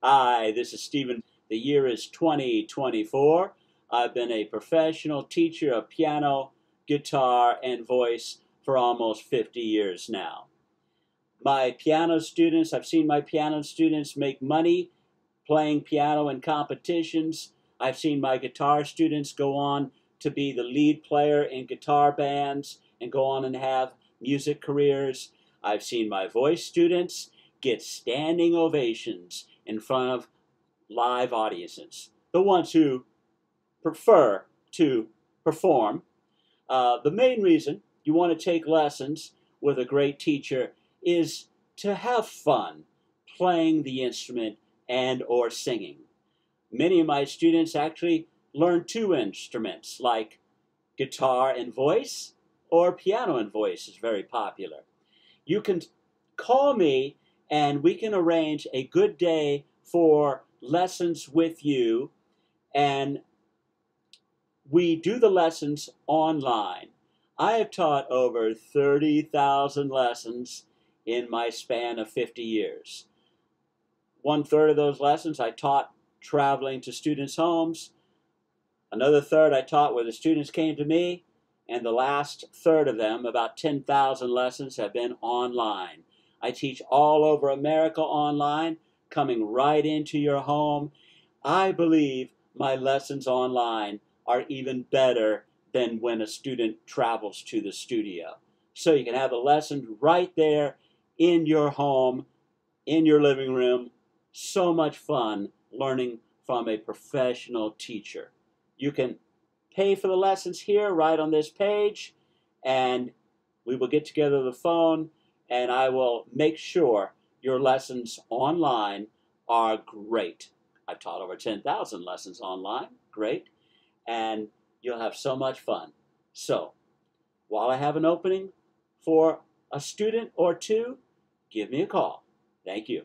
Hi, this is Stephen. The year is 2024. I've been a professional teacher of piano, guitar, and voice for almost 50 years now. My piano students, I've seen my piano students make money playing piano in competitions. I've seen my guitar students go on to be the lead player in guitar bands and go on and have music careers. I've seen my voice students get standing ovations in front of live audiences, the ones who prefer to perform. Uh, the main reason you want to take lessons with a great teacher is to have fun playing the instrument and or singing. Many of my students actually learn two instruments like guitar and voice or piano and voice is very popular. You can call me and we can arrange a good day for lessons with you and we do the lessons online. I have taught over 30,000 lessons in my span of 50 years. One third of those lessons I taught traveling to students' homes. Another third I taught where the students came to me. And the last third of them, about 10,000 lessons, have been online. I teach all over America online, coming right into your home. I believe my lessons online are even better than when a student travels to the studio. So you can have a lesson right there in your home, in your living room. So much fun learning from a professional teacher. You can pay for the lessons here right on this page, and we will get together the phone and I will make sure your lessons online are great. I've taught over 10,000 lessons online, great, and you'll have so much fun. So, while I have an opening for a student or two, give me a call. Thank you.